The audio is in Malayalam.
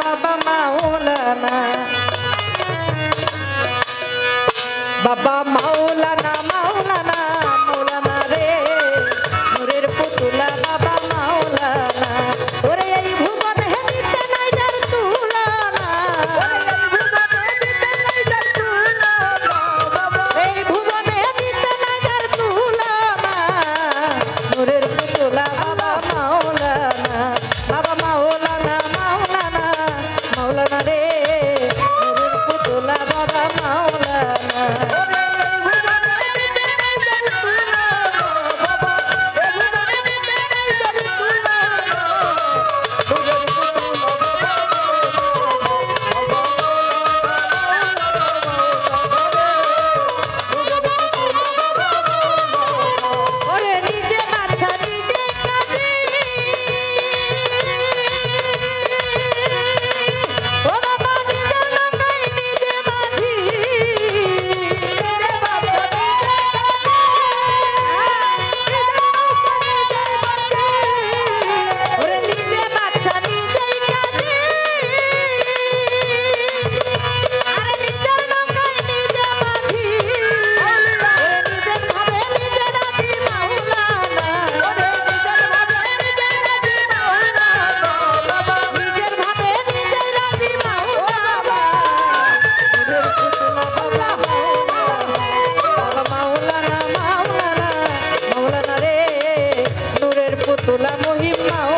بابا مولانا titulamos Inmao.